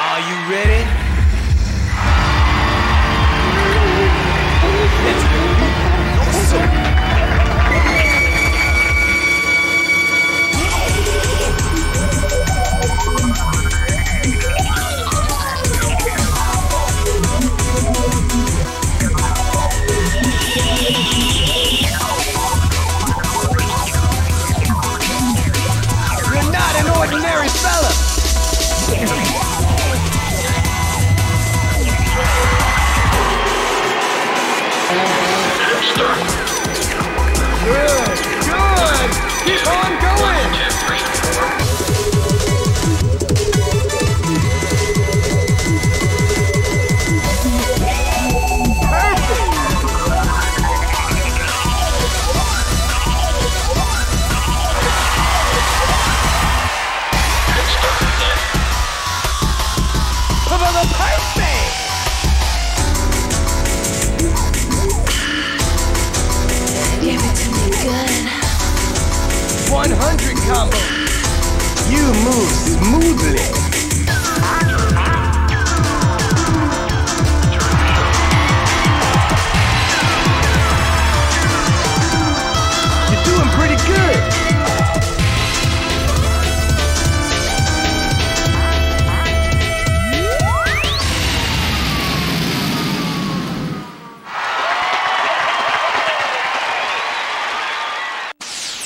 Are you ready? ordinary fella. Hamster. 100 combo. You move smoothly.